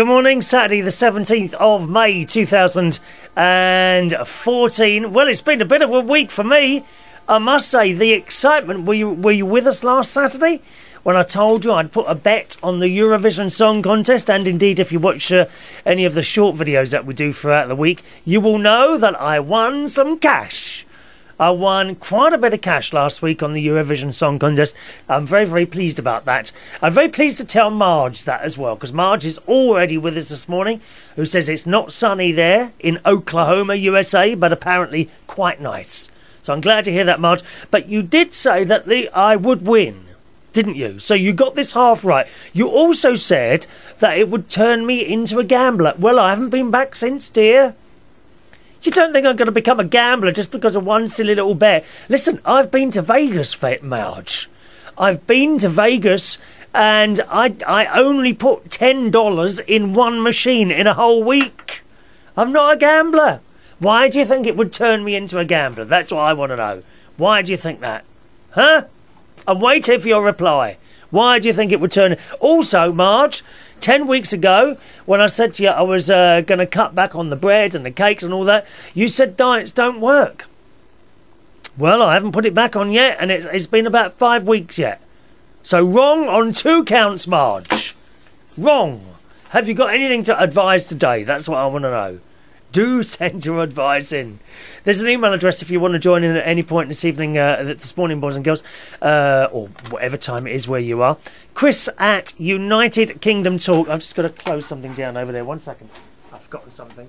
Good morning, Saturday, the 17th of May 2014. Well, it's been a bit of a week for me. I must say, the excitement. Were you, were you with us last Saturday? When I told you I'd put a bet on the Eurovision Song Contest, and indeed, if you watch uh, any of the short videos that we do throughout the week, you will know that I won some cash. I won quite a bit of cash last week on the Eurovision Song Contest. I'm very, very pleased about that. I'm very pleased to tell Marj that as well, because Marj is already with us this morning, who says it's not sunny there in Oklahoma, USA, but apparently quite nice. So I'm glad to hear that, Marj. But you did say that the I would win didn't you? So you got this half right. You also said that it would turn me into a gambler. Well, I haven't been back since, dear. You don't think I'm going to become a gambler just because of one silly little bet? Listen, I've been to Vegas, Marj. I've been to Vegas and I, I only put $10 in one machine in a whole week. I'm not a gambler. Why do you think it would turn me into a gambler? That's what I want to know. Why do you think that? Huh? I'm waiting for your reply. Why do you think it would turn? Also, Marj, 10 weeks ago, when I said to you I was uh, going to cut back on the bread and the cakes and all that, you said diets don't work. Well, I haven't put it back on yet, and it's, it's been about five weeks yet. So, wrong on two counts, Marj. Wrong. Have you got anything to advise today? That's what I want to know do send your advice in. There's an email address if you want to join in at any point this evening, uh, this morning, boys and girls, uh, or whatever time it is where you are. Chris at United Kingdom Talk. I've just got to close something down over there. One second. I've forgotten something.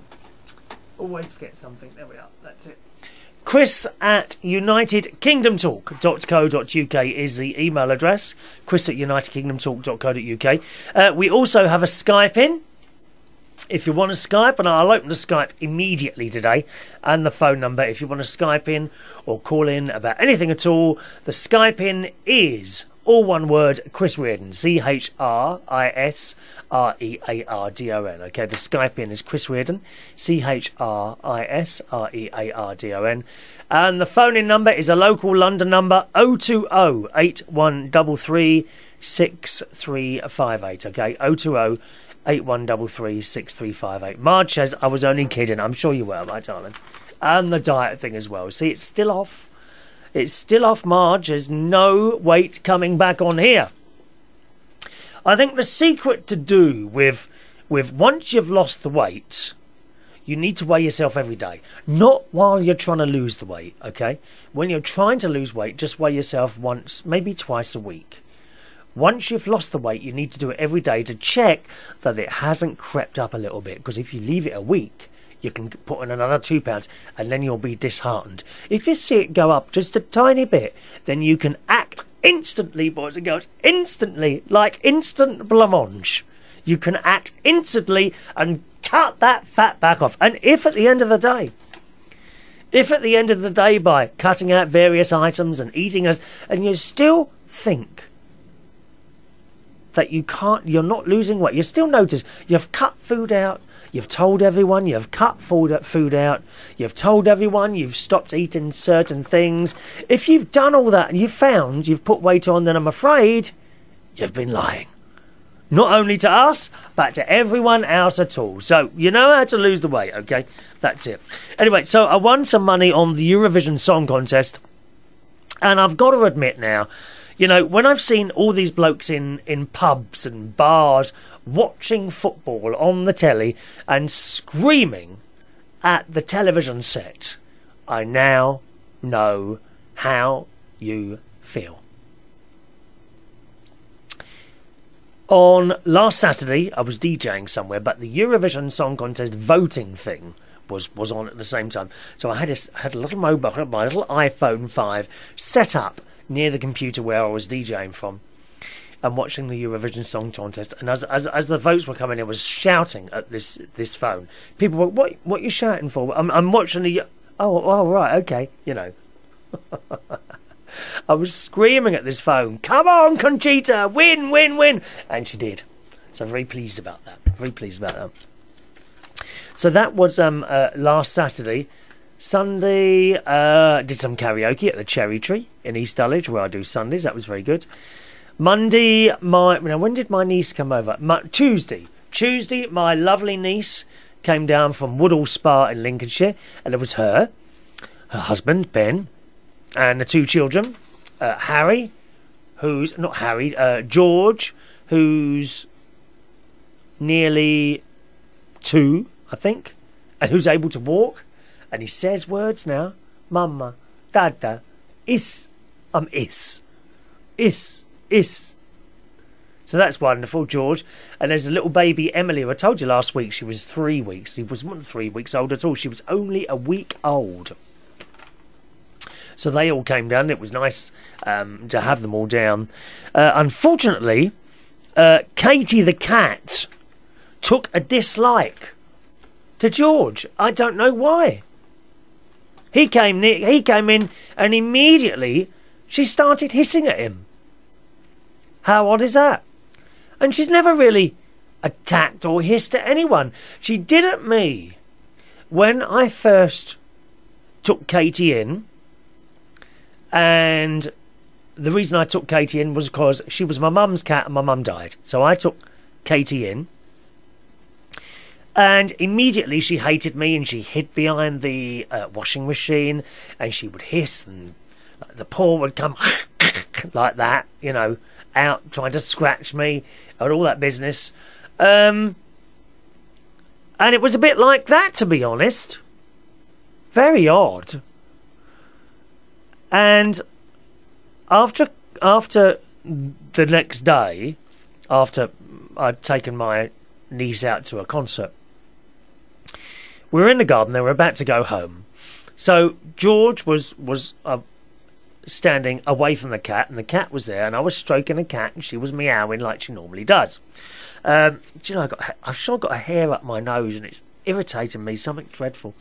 Always forget something. There we are. That's it. Chris at unitedkingdomtalk.co.uk is the email address. Chris at unitedkingdomtalk.co.uk. Uh, we also have a Skype in if you want to Skype, and I'll open the Skype immediately today, and the phone number if you want to Skype in or call in about anything at all, the Skype in is all one word, Chris Reardon, C H R I S R E A R D O N. Okay, the Skype in is Chris Reardon, C H R I S R E A R D O N. And the phone in number is a local London number 020 8133 6358. Okay, 020 8133 Marj says, I was only kidding. I'm sure you were, my darling. And the diet thing as well. See, it's still off. It's still off, Marj. There's no weight coming back on here. I think the secret to do with with once you've lost the weight, you need to weigh yourself every day. Not while you're trying to lose the weight, okay? When you're trying to lose weight, just weigh yourself once, maybe twice a week. Once you've lost the weight, you need to do it every day to check that it hasn't crept up a little bit. Because if you leave it a week, you can put on another two pounds and then you'll be disheartened. If you see it go up just a tiny bit, then you can act instantly, boys and girls, instantly, like instant blancmange. You can act instantly and cut that fat back off. And if at the end of the day, if at the end of the day by cutting out various items and eating us, and you still think that you can't, you're not losing weight. You still notice you've cut food out, you've told everyone you've cut food out, you've told everyone you've stopped eating certain things. If you've done all that and you've found you've put weight on, then I'm afraid you've been lying. Not only to us, but to everyone else at all. So you know how to lose the weight, okay? That's it. Anyway, so I won some money on the Eurovision Song Contest, and I've got to admit now you know, when I've seen all these blokes in, in pubs and bars watching football on the telly and screaming at the television set, I now know how you feel. On last Saturday, I was DJing somewhere, but the Eurovision Song Contest voting thing was, was on at the same time. So I had a, had a little mobile, my little iPhone 5 set up near the computer where I was DJing from and watching the Eurovision Song Contest. And as, as as the votes were coming in, I was shouting at this this phone. People were, "What what are you shouting for?" I'm I'm watching the. Oh oh right okay you know. I was screaming at this phone, "Come on, Conchita, win win win!" And she did. So very pleased about that. Very pleased about that. So that was um uh, last Saturday. Sunday, uh, did some karaoke at the Cherry Tree in East Dulwich, where I do Sundays. That was very good. Monday, my now when did my niece come over? Tuesday. Tuesday, my lovely niece came down from Woodhall Spa in Lincolnshire, and it was her, her husband Ben, and the two children, uh, Harry, who's not Harry, uh, George, who's nearly two, I think, and who's able to walk, and he says words now, Mama, Dada, Is, I'm Is, Is, Is. So that's wonderful, George. And there's a little baby, Emily, I told you last week she was three weeks. She wasn't three weeks old at all. She was only a week old. So they all came down. It was nice um, to have them all down. Uh, unfortunately, uh, Katie the cat took a dislike to George. I don't know why. He came he came in and immediately she started hissing at him. How odd is that? And she's never really attacked or hissed at anyone. She did at me when I first took Katie in. And the reason I took Katie in was because she was my mum's cat and my mum died. So I took Katie in. And immediately she hated me and she hid behind the uh, washing machine and she would hiss and the paw would come like that, you know, out trying to scratch me and all that business. Um, and it was a bit like that, to be honest. Very odd. And after after the next day, after I'd taken my niece out to a concert, we were in the garden. They were about to go home. So George was was uh, standing away from the cat, and the cat was there, and I was stroking the cat, and she was meowing like she normally does. Um, do you know, I got, I've sure got a hair up my nose, and it's irritating me, something dreadful.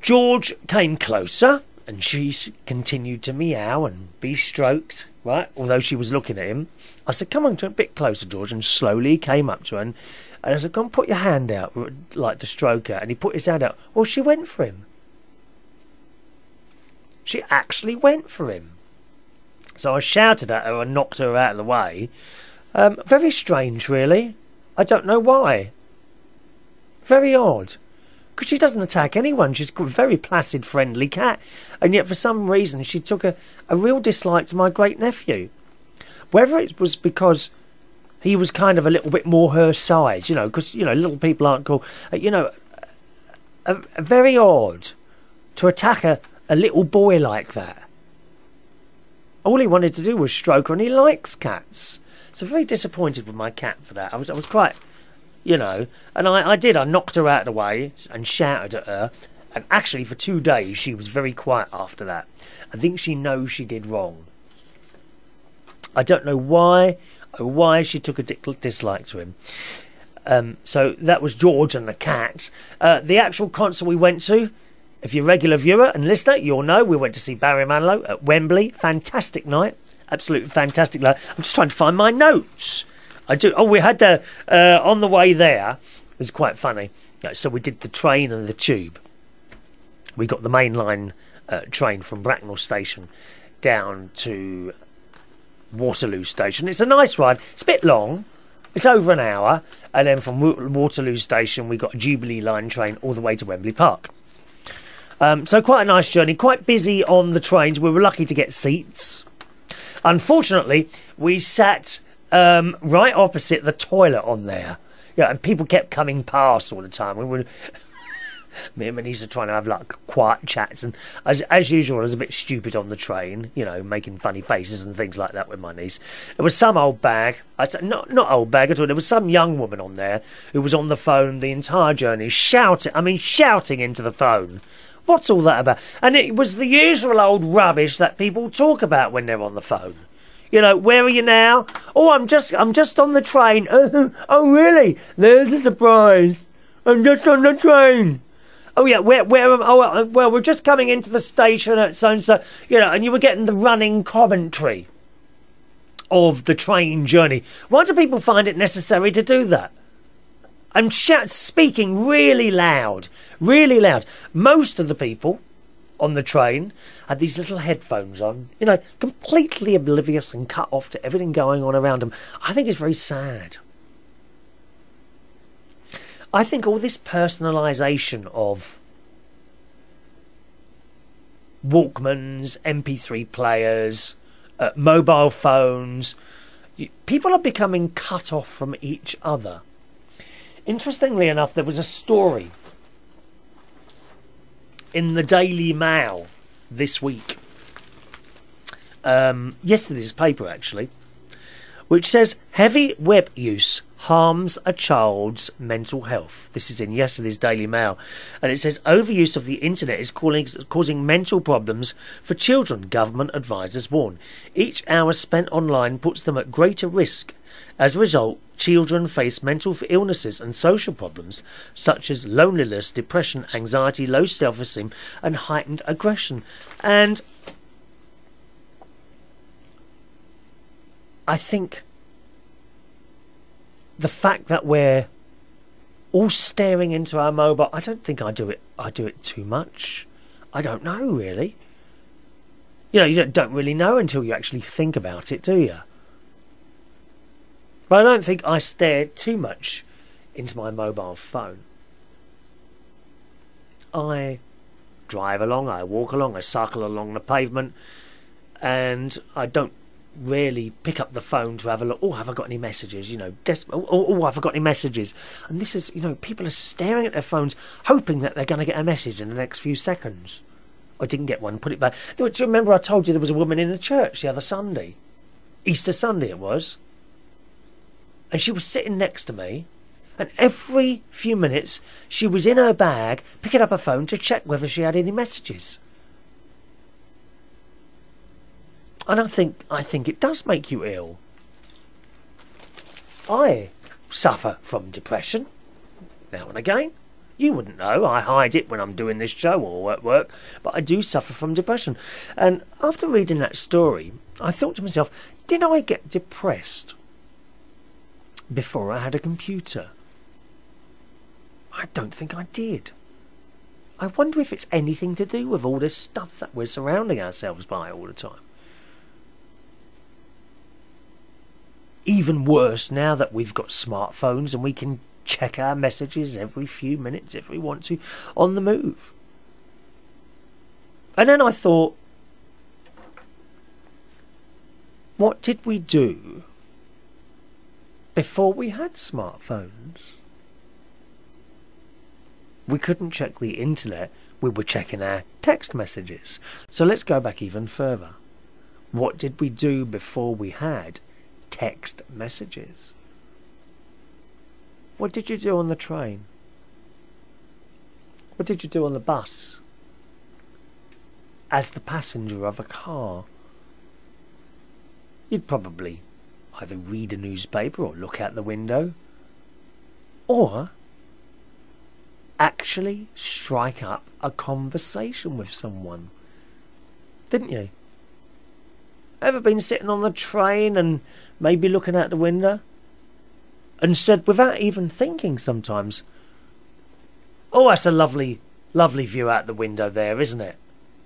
George came closer, and she continued to meow and be stroked, right? Although she was looking at him. I said, Come on, to a bit closer, George, and slowly came up to her, and, and I said, Come put your hand out, like to stroke her, and he put his hand out. Well, she went for him. She actually went for him. So I shouted at her and knocked her out of the way. Um, very strange, really. I don't know why. Very odd. Because she doesn't attack anyone. She's a very placid, friendly cat. And yet, for some reason, she took a, a real dislike to my great nephew. Whether it was because he was kind of a little bit more her size, you know, because, you know, little people aren't cool. Uh, you know, very odd to attack a, a little boy like that. All he wanted to do was stroke her, and he likes cats. So very disappointed with my cat for that. I was, I was quite, you know, and I, I did. I knocked her out of the way and shouted at her. And actually, for two days, she was very quiet after that. I think she knows she did wrong. I don't know why, why she took a dislike to him. Um, so that was George and the cat. Uh, the actual concert we went to, if you're a regular viewer and listener, you'll know we went to see Barry Manilow at Wembley. Fantastic night. Absolutely fantastic night. I'm just trying to find my notes. I do. Oh, we had the uh, on the way there. It was quite funny. So we did the train and the tube. We got the mainline uh, train from Bracknell Station down to Waterloo Station. It's a nice ride. It's a bit long. It's over an hour. And then from Waterloo Station, we got a Jubilee Line train all the way to Wembley Park. Um, so quite a nice journey, quite busy on the trains. We were lucky to get seats. Unfortunately, we sat um, right opposite the toilet on there. Yeah, and people kept coming past all the time. We were me and Manisa trying to have like quiet chats, and as as usual, I was a bit stupid on the train, you know, making funny faces and things like that with my niece. There was some old bag, I said not not old bag at all. There was some young woman on there who was on the phone the entire journey, shouting. I mean, shouting into the phone What's all that about? And it was the usual old rubbish that people talk about when they're on the phone. You know, where are you now? Oh, I'm just, I'm just on the train. oh, really? There's a surprise. I'm just on the train. Oh yeah, where, where? Oh well, we're just coming into the station at so and so. You know, and you were getting the running commentary of the train journey. Why do people find it necessary to do that? I'm speaking really loud, really loud. Most of the people on the train, had these little headphones on, you know, completely oblivious and cut off to everything going on around them. I think it's very sad. I think all this personalisation of Walkmans, MP3 players, uh, mobile phones, people are becoming cut off from each other. Interestingly enough, there was a story in the Daily Mail this week. Um, yesterday's paper, actually, which says heavy web use harms a child's mental health. This is in yesterday's Daily Mail. And it says overuse of the internet is calling, causing mental problems for children, government advisors warn. Each hour spent online puts them at greater risk. As a result, children face mental illnesses and social problems such as loneliness, depression, anxiety, low self esteem, and heightened aggression. And I think the fact that we're all staring into our mobile, I don't think I do it. I do it too much. I don't know really. You know, you don't really know until you actually think about it, do you? But I don't think I stare too much into my mobile phone. I drive along, I walk along, I cycle along the pavement, and I don't really pick up the phone to have a look. Oh, have I got any messages? You know, oh, oh, oh, have I got any messages? And this is, you know, people are staring at their phones, hoping that they're going to get a message in the next few seconds. I didn't get one. Put it back. Do you remember I told you there was a woman in the church the other Sunday, Easter Sunday it was, and she was sitting next to me. And every few minutes, she was in her bag, picking up her phone to check whether she had any messages. And I think I think it does make you ill. I suffer from depression now and again. You wouldn't know. I hide it when I'm doing this show or at work, but I do suffer from depression. And after reading that story, I thought to myself, did I get depressed before I had a computer? I don't think I did. I wonder if it's anything to do with all this stuff that we're surrounding ourselves by all the time. even worse now that we've got smartphones and we can check our messages every few minutes if we want to on the move. And then I thought, what did we do before we had smartphones? We couldn't check the internet, we were checking our text messages. So let's go back even further. What did we do before we had text messages. What did you do on the train? What did you do on the bus? As the passenger of a car? You'd probably either read a newspaper or look out the window, or actually strike up a conversation with someone. Didn't you? Ever been sitting on the train and maybe looking out the window and said, without even thinking sometimes, Oh, that's a lovely, lovely view out the window there, isn't it?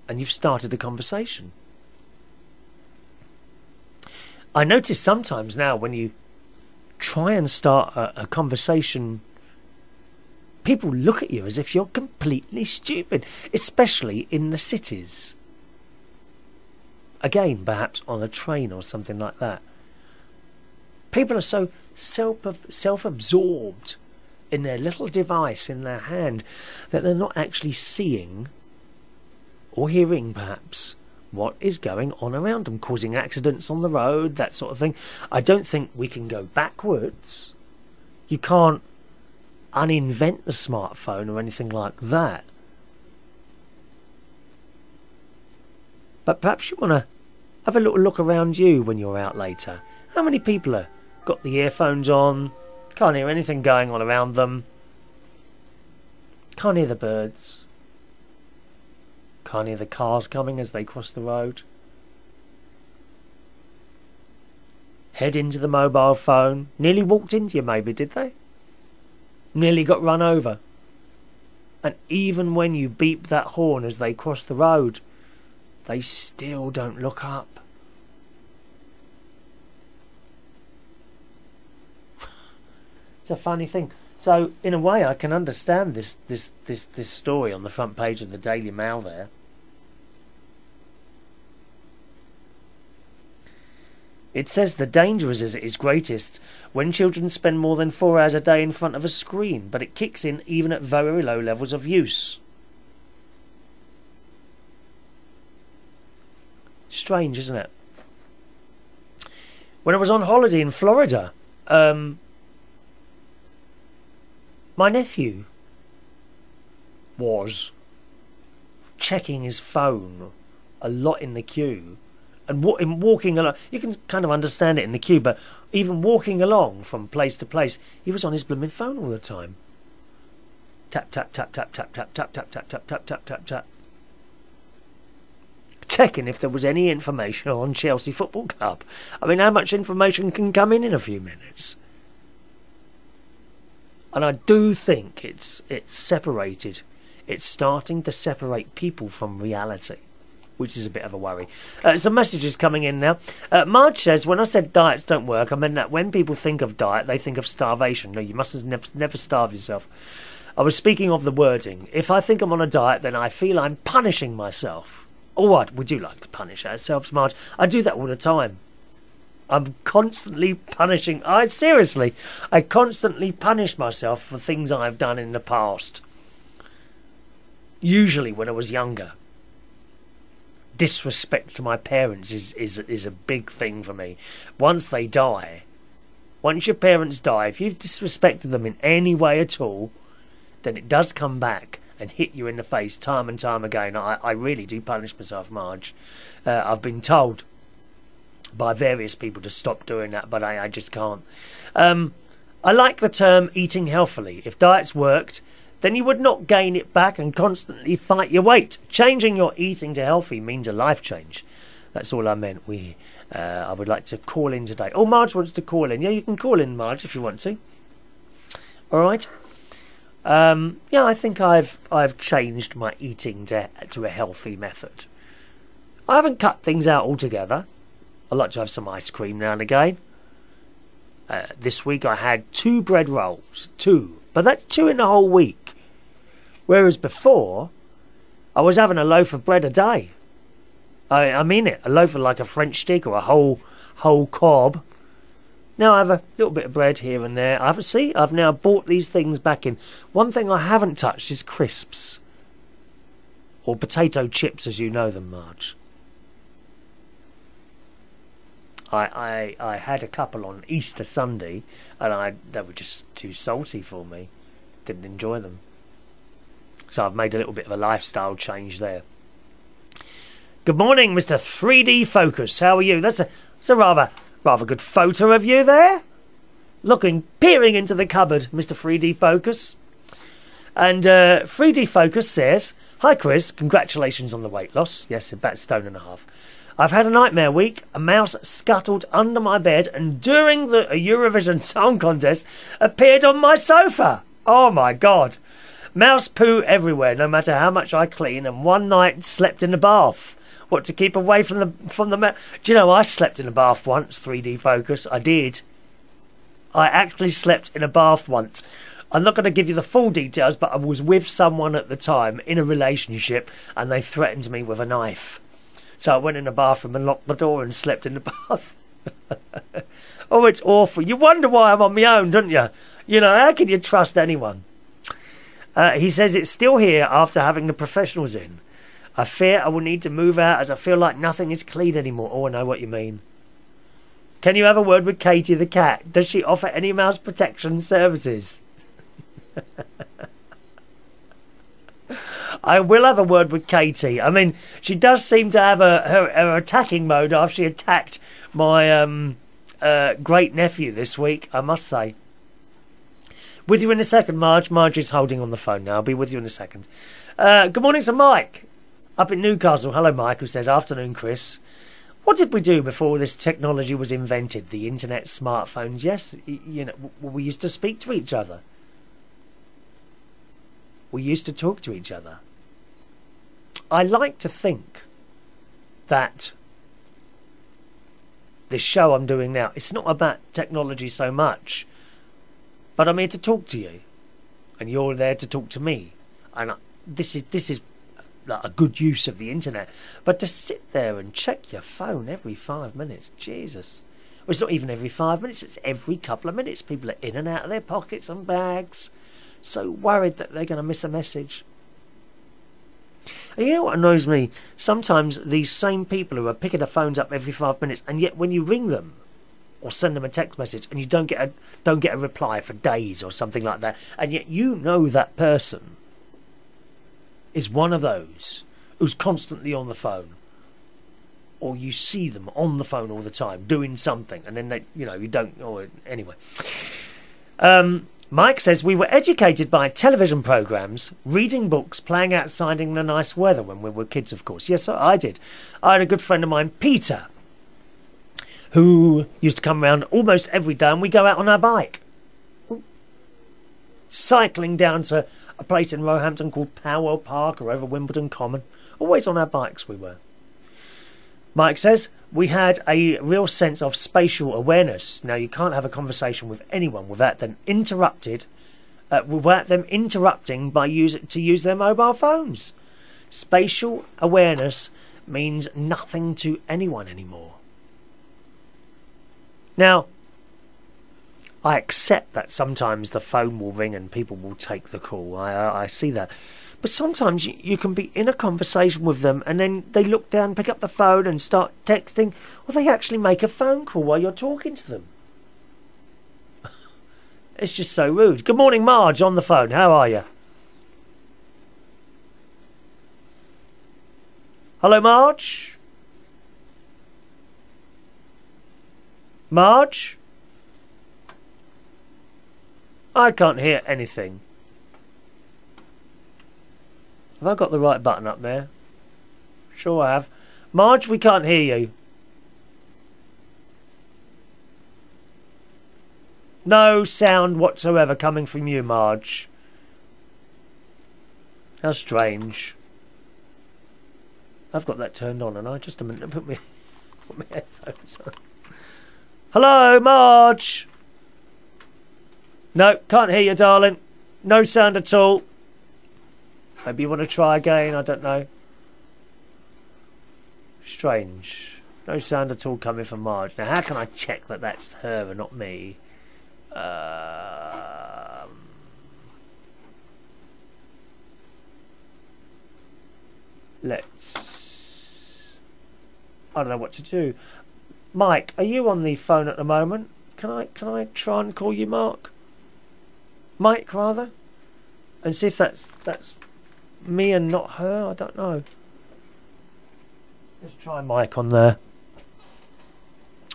And you've started a conversation. I notice sometimes now when you try and start a, a conversation, people look at you as if you're completely stupid, especially in the cities. Again, perhaps on a train or something like that. People are so self self absorbed in their little device in their hand that they're not actually seeing or hearing, perhaps, what is going on around them, causing accidents on the road, that sort of thing. I don't think we can go backwards. You can't uninvent the smartphone or anything like that. But perhaps you want to have a little look around you when you're out later. How many people are got the earphones on? Can't hear anything going on around them. Can't hear the birds. Can't hear the cars coming as they cross the road. Head into the mobile phone. Nearly walked into you, maybe, did they? Nearly got run over. And even when you beep that horn as they cross the road, they still don't look up. It's a funny thing. So in a way, I can understand this this this this story on the front page of the Daily Mail there. It says the danger is at its greatest when children spend more than four hours a day in front of a screen, but it kicks in even at very low levels of use. Strange, isn't it? When I was on holiday in Florida, um, my nephew was checking his phone a lot in the queue and in walking along. You can kind of understand it in the queue, but even walking along from place to place, he was on his blooming phone all the time. Tap, tap, tap, tap, tap, tap, tap, tap, tap, tap, tap, tap, tap, tap. Checking if there was any information on Chelsea Football Club. I mean, how much information can come in in a few minutes? And I do think it's it's separated. It's starting to separate people from reality, which is a bit of a worry. Uh, some messages coming in now. Uh, Marj says, when I said diets don't work, I meant that when people think of diet, they think of starvation. No, you must never, never starve yourself. I was speaking of the wording. If I think I'm on a diet, then I feel I'm punishing myself. All right, we do like to punish ourselves, Marj. I do that all the time. I'm constantly punishing. I seriously, I constantly punish myself for things I've done in the past. Usually when I was younger. Disrespect to my parents is, is, is a big thing for me. Once they die, once your parents die, if you've disrespected them in any way at all, then it does come back and hit you in the face time and time again. I, I really do punish myself, Marj. Uh, I've been told by various people to stop doing that, but I, I just can't. Um, I like the term eating healthily. If diets worked, then you would not gain it back and constantly fight your weight. Changing your eating to healthy means a life change. That's all I meant. We, uh, I would like to call in today. Oh, Marj wants to call in. Yeah, you can call in, Marj, if you want to. All right. Um, yeah, I think I've I've changed my eating to to a healthy method. I haven't cut things out altogether. I like to have some ice cream now and again. Uh, this week I had two bread rolls, two, but that's two in the whole week. Whereas before, I was having a loaf of bread a day. I, I mean it, a loaf of like a French stick or a whole whole cob. Now I have a little bit of bread here and there. I have a see. I've now bought these things back in. One thing I haven't touched is crisps or potato chips, as you know them, Marj. I, I, I had a couple on Easter Sunday, and I they were just too salty for me. Didn't enjoy them. So I've made a little bit of a lifestyle change there. Good morning, Mr. 3D Focus. How are you? That's a, that's a rather rather good photo of you there. Looking, peering into the cupboard, Mr. 3D Focus. And uh, 3D Focus says, Hi Chris, congratulations on the weight loss. Yes, about stone and a half. I've had a nightmare week. A mouse scuttled under my bed and during the Eurovision Song Contest appeared on my sofa. Oh my god. Mouse poo everywhere, no matter how much I clean, and one night slept in the bath. What to keep away from the from the Do you know I slept in a bath once? 3D focus. I did. I actually slept in a bath once. I'm not going to give you the full details, but I was with someone at the time in a relationship, and they threatened me with a knife. So I went in the bathroom and locked the door and slept in the bath. oh, it's awful. You wonder why I'm on my own, don't you? You know, how can you trust anyone? Uh, he says it's still here after having the professionals in. I fear I will need to move out as I feel like nothing is clean anymore. Oh, I know what you mean. Can you have a word with Katie the cat? Does she offer any mouse protection services? I will have a word with Katie. I mean, she does seem to have a her, her attacking mode after she attacked my um, uh, great nephew this week. I must say. With you in a second, Marj. Marj is holding on the phone now. I'll be with you in a second. Uh, good morning to Mike up in Newcastle. Hello, Mike, who says, Afternoon, Chris. What did we do before this technology was invented? The internet, smartphones. Yes, you know, we used to speak to each other. we used to talk to each other. I like to think that this show I'm doing now, it's not about technology so much, but I'm here to talk to you, and you're there to talk to me, and this is this is like a good use of the internet. But to sit there and check your phone every five minutes, Jesus. Well, it's not even every five minutes, it's every couple of minutes. People are in and out of their pockets and bags, so worried that they're going to miss a message. And you know what annoys me? Sometimes these same people who are picking their phones up every five minutes, and yet when you ring them or send them a text message, and you don't get a don't get a reply for days or something like that, and yet you know that person is one of those who's constantly on the phone, or you see them on the phone all the time doing something, and then they, you know, you don't. Or anyway, um, Mike says we were educated by television programs, reading books, playing outside in the nice weather when we were kids. Of course, yes, I did. I had a good friend of mine, Peter, who used to come around almost every day, and we go out on our bike, cycling down to a place in Roehampton called Powell Park or over Wimbledon Common. Always on our bikes we were. Mike says, we had a real sense of spatial awareness. Now, you can't have a conversation with anyone without them interrupted, uh, without them interrupting by use, to use their mobile phones. Spatial awareness means nothing to anyone anymore. Now, I accept that sometimes the phone will ring and people will take the call. I, I, see that. But sometimes you, you, can be in a conversation with them and then they look down, pick up the phone and start texting, or they actually make a phone call while you're talking to them. it's just so rude. Good morning, Marj, on the phone. How are you? Hello, Marj? Marj? I can't hear anything. Have I got the right button up there? Sure I have. Marj, we can't hear you. No sound whatsoever coming from you, Marj. How strange. I've got that turned on, and I just a minute. Put me, put my headphones on. Hello, Marj. No, can't hear you, darling. No sound at all. Maybe you want to try again, I don't know. Strange. No sound at all coming from Marj. Now, how can I check that that's her and not me? Um, let's... I don't know what to do. Mike, are you on the phone at the moment? Can I can I try and call you Mark? Mike rather, and see if that's that's me and not her. I don't know. Let's try Mike on there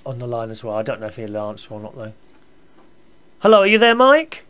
on the line as well. I don't know if he'll answer or not though. Hello, are you there, Mike?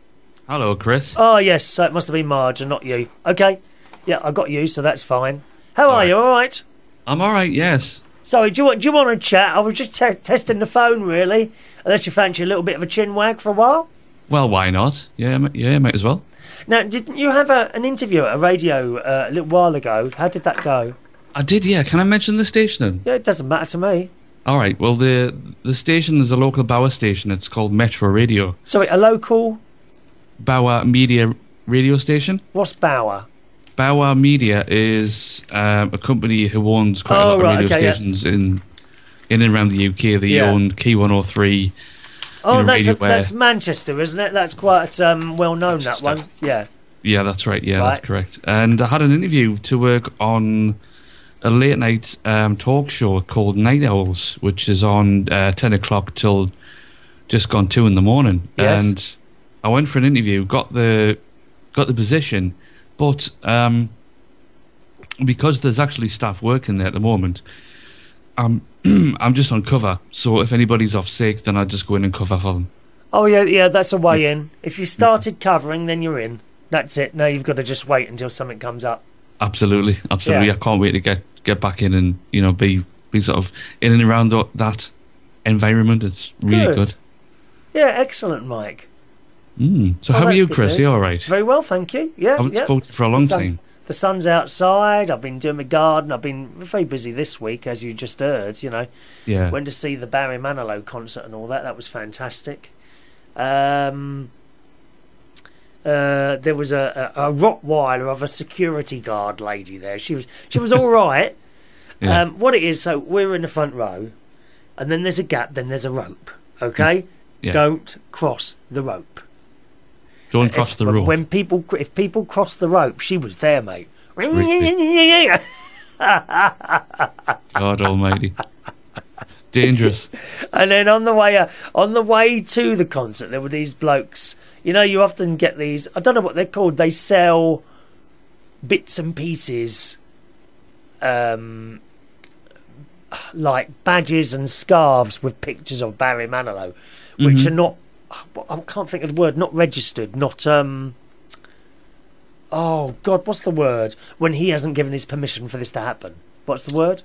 Hello, Chris. Oh yes, so it must have been Marj and not you. Okay, yeah, I got you, so that's fine. How all are right. you? All right. I'm all right. Yes. Sorry, do you want do you want to chat? I was just te- testing the phone, really. Unless you fancy a little bit of a chin wag for a while. Well, why not? Yeah, yeah, might as well. Now, didn't you have a, an interview at a radio uh, a little while ago? How did that go? I did, yeah. Can I mention the station then? Yeah, it doesn't matter to me. All right. Well, the the station is a local Bauer station. It's called Metro Radio. Sorry, a local Bauer Media radio station. What's Bauer? Bauer Media is um, a company who owns quite oh, a lot right, of radio okay, stations yeah. in in and around the UK. They yeah. own Key 103, Oh, that's, a, that's Manchester, isn't it? That's quite um, well known. Manchester. That one, yeah. Yeah, that's right. Yeah, right. that's correct. And I had an interview to work on a late night um, talk show called Night Owls, which is on uh, ten o'clock till just gone two in the morning. Yes. And I went for an interview, got the got the position, but um, because there's actually staff working there at the moment, I'm I'm just on cover. So if anybody's off sick, then I just go in and cover for them. Oh yeah, yeah, that's a way in. If you started covering, then you're in. That's it. Now you've got to just wait until something comes up. Absolutely, absolutely. Yeah. I can't wait to get get back in and you know be be sort of in and around that environment. It's really good. good. Yeah, excellent, Mike. Mm. So, how are you, Chris? Are you all right? Very well, thank you. Yeah. I haven't yeah. spoken for a long time. The sun's outside. I've been doing my garden. I've been very busy this week, as you just heard. You know, yeah. Went to see the Barry Manilow concert and all that. That was fantastic. Um, uh, there was a, a, a Rottweiler of a security guard lady there. She was she was all right. yeah. um, what it is, so we're in the front row, and then there's a gap. Then there's a rope. Okay, yeah. don't cross the rope. Don't cross if, the rope. When people if people cross the rope, she was there, mate. God Almighty dangerous. and then on the way uh, on the way to the concert, there were these blokes. You know, you often get these. I don't know what they're called. They sell bits and pieces, um, like badges and scarves with pictures of Barry Manilow, which mm-hmm. are not. I can't think of the word. Not registered. Not um. Oh God, what's the word when he hasn't given his permission for this to happen? What's the word?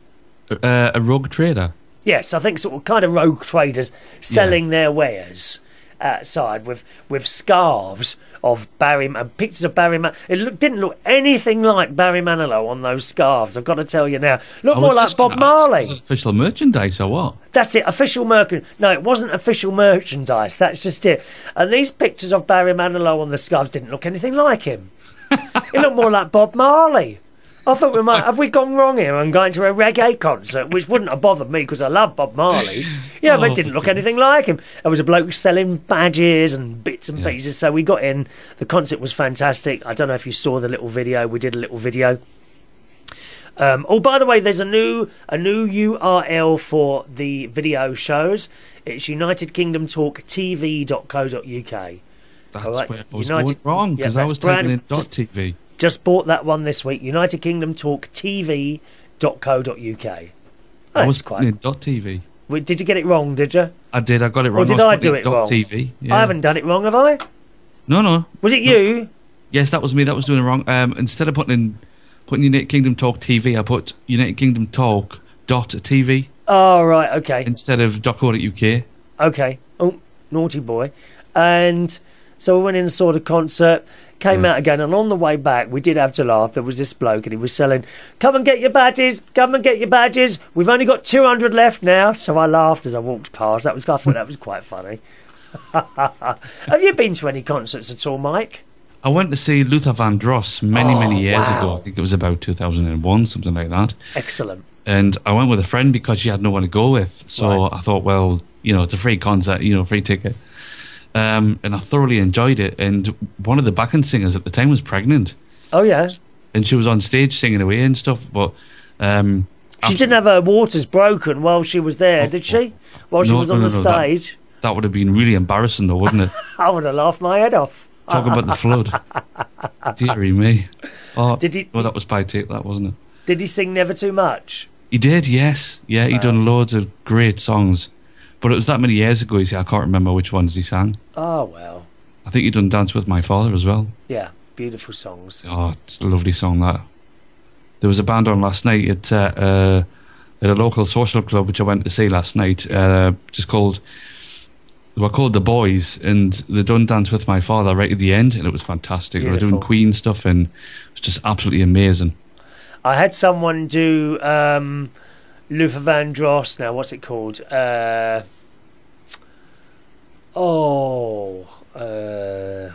Uh, a rogue trader. Yes, I think sort of kind of rogue traders selling yeah. their wares outside with with scarves of Barry and pictures of Barry. Man- it look, didn't look anything like Barry Manilow on those scarves. I've got to tell you now. Look oh, more like Bob Marley. Official merchandise or what? That's it. Official merchandise. No, it wasn't official merchandise. That's just it. And these pictures of Barry Manilow on the scarves didn't look anything like him. it looked more like Bob Marley. I thought we might have we gone wrong here and going to a reggae concert, which wouldn't have bothered me because I love Bob Marley. Yeah, oh, but it didn't look anything like him. There was a bloke selling badges and bits and yeah. pieces. So we got in. The concert was fantastic. I don't know if you saw the little video. We did a little video. Um, oh, by the way, there's a new a new URL for the video shows. It's United Kingdom Talk TV.co.uk. That's right. where I was United, going wrong because yeah, I was typing in dot .tv. Just bought that one this week. United Kingdom Talk TV.co.uk. Oh, I was quite. In dot .tv. Did you get it wrong? Did you? I did. I got it wrong. Or did I, I do it wrong? TV. Yeah. I haven't done it wrong, have I? No, no. Was it you? No. Yes, that was me. That was doing it wrong. Um, instead of putting in putting United Kingdom Talk TV, I put United Kingdom Talk dot TV. Oh right, okay. Instead of .co.uk. Okay. Oh, naughty boy. And so we went in and saw the concert came yeah. out again, and on the way back, we did have to laugh. There was this bloke, and he was selling, "Come and get your badges! Come and get your badges! We've only got two hundred left now." So I laughed as I walked past. That was I thought that was quite funny. have you been to any concerts at all, Mike? I went to see Luther Vandross many, oh, many years wow. ago. I think it was about 2001, something like that. Excellent. And I went with a friend because she had no one to go with. So right. I thought, well, you know, it's a free concert, you know, free ticket. Um, and I thoroughly enjoyed it. And one of the backing singers at the time was pregnant. Oh yeah. And she was on stage singing away and stuff. But um, she didn't have her waters broken while she was there, oh, did she? While no, she was on no, no, the stage. That, that, would have been really embarrassing, though, wouldn't it? I would have laughed my head off. Talk about the flood. Deary me. Oh, did he? Well, that was by tape, that wasn't it? Did he sing "Never Too Much"? He did, yes. Yeah, he done loads of great songs. But it was that many years ago, you see, I can't remember which ones he sang. Oh, well. I think he done Dance with My Father as well. Yeah, beautiful songs. Oh, it's a lovely song, that. There was a band on last night at, uh, uh, at a local social club, which I went to see last night, uh, just called, they were called The Boys, and they done Dance with My Father right at the end, and it was fantastic. Beautiful. They were doing Queen stuff, and it was just absolutely amazing. I had someone do... Um, Luther Vandross. Now, what's it called? Uh, oh, uh,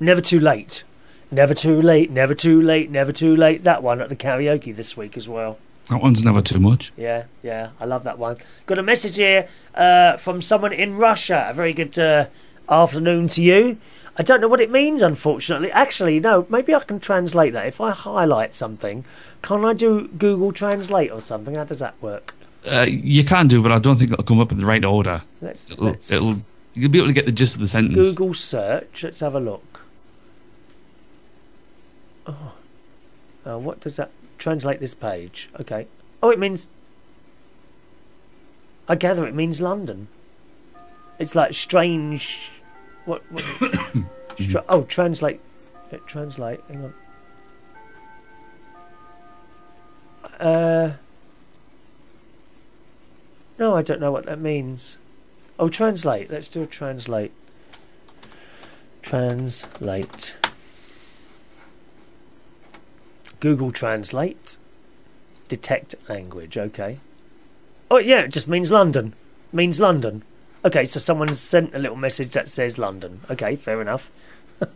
Never Too Late. Never Too Late, Never Too Late, Never Too Late. That one at the karaoke this week as well. That one's never too much. Yeah, yeah, I love that one. Got a message here uh, from someone in Russia. A very good uh, afternoon to you. I don't know what it means, unfortunately. Actually, no, maybe I can translate that. If I highlight something, can I do Google Translate or something? How does that work? Uh, you can do, but I don't think it'll come up in the right order. Let's, it'll, let's it'll, you'll be able to get the gist of the sentence. Google search. Let's have a look. Oh, uh, what does that translate this page? Okay. Oh, it means. I gather it means London. It's like strange what? what Stra- oh, translate. Uh, translate. Hang on. Uh. No, I don't know what that means. Oh, translate. Let's do a translate. Translate. Google Translate. Detect language. Okay. Oh yeah, it just means London. Means London. Okay, so someone sent a little message that says London. Okay, fair enough.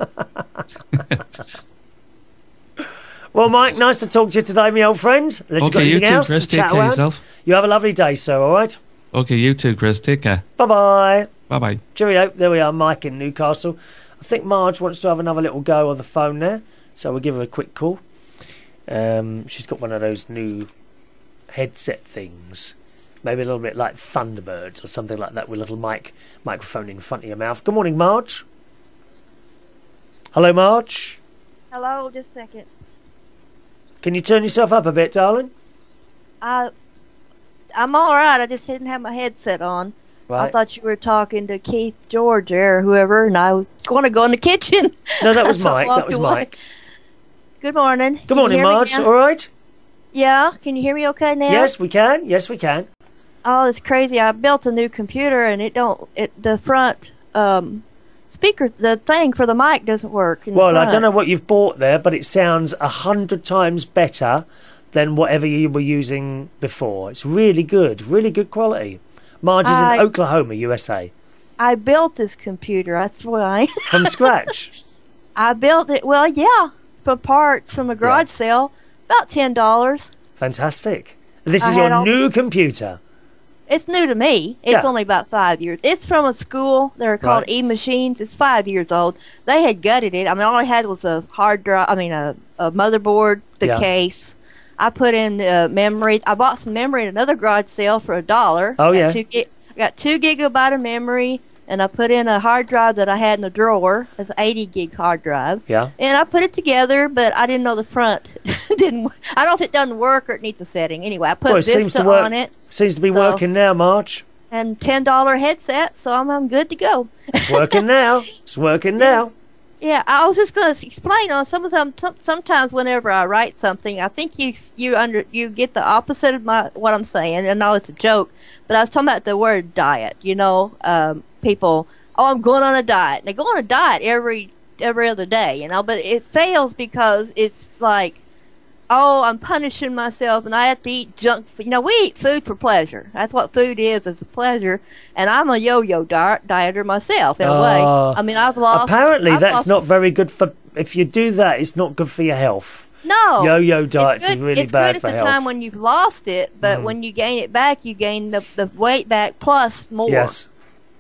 well, Mike, nice to talk to you today, my old friend. Unless okay, you, you too, Chris. Take care yourself. You have a lovely day, sir. All right. Okay, you too, Chris. Take care. Bye bye. Bye bye. Cheerio. There we are, Mike in Newcastle. I think Marj wants to have another little go on the phone there, so we'll give her a quick call. Um, she's got one of those new headset things maybe a little bit like Thunderbirds or something like that with a little mic microphone in front of your mouth. Good morning, Marj. Hello, Marj. Hello, just a second. Can you turn yourself up a bit, darling? Uh, I'm all right. I just didn't have my headset on. Right. I thought you were talking to Keith George or whoever, and I was going to go in the kitchen. No, that was Mike. That was away. Mike. Good morning. Good can morning, Marj. All right? Yeah. Can you hear me okay now? Yes, we can. Yes, we can oh, it's crazy. I built a new computer and it don't it the front um, speaker the thing for the mic doesn't work. well, I don't know what you've bought there, but it sounds a hundred times better than whatever you were using before. It's really good, really good quality. Marj is I, in Oklahoma, USA. I built this computer. That's why. from scratch. I built it. Well, yeah, from parts from a garage yeah. sale, about ten dollars. Fantastic. This is your new computer. It's new to me. It's yeah. only about five years. It's from a school. They're called right. E Machines. It's five years old. They had gutted it. I mean, all I had was a hard drive. I mean, a, a motherboard, the yeah. case. I put in the memory. I bought some memory at another garage sale for a dollar. Oh yeah. Two, I got two gigabyte of memory and I put in a hard drive that I had in the drawer. It's an 80 gig hard drive. Yeah. And I put it together, but I didn't know the front didn't. I don't know if it doesn't work or it needs a setting. Anyway, I put well, Vista on it. Seems to be so, working now, Marj. And ten dollar headset, so I'm I'm good to go. It's working now. It's working now. Yeah, I was just going to explain on some of them. Sometimes, whenever I write something, I think you you under you get the opposite of my what I'm saying. and I know it's a joke, but I was talking about the word diet. You know, um, people, oh, I'm going on a diet. And they go on a diet every every other day, you know, but it fails because it's like, oh, I'm punishing myself and I have to eat junk. Food. You know, we eat food for pleasure. That's what food is, it's a pleasure. And I'm a yo-yo diet dieter myself in uh, a way. Uh, I mean, I've lost. Apparently, I've that's lost, not very good for. If you do that, it's not good for your health. No, yo-yo diets is really it's bad for health. It's good at the time when you've lost it, but mm. when you gain it back, you gain the, the weight back plus more. Yes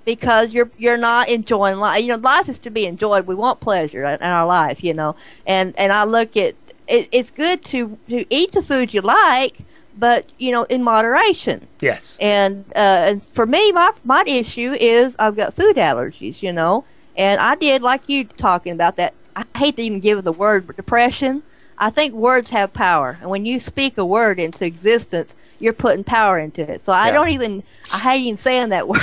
because you're you're not enjoying life. You know, life is to be enjoyed. We want pleasure in our life, you know. And and I look at it, it's good to to eat the food you like, but you know, in moderation. Yes. And uh, and for me, my my issue is I've got food allergies. You know, and I did like you talking about that. I hate to even give the word but depression. I think words have power, and when you speak a word into existence, you're putting power into it. So I yeah. don't even I hate even saying that word.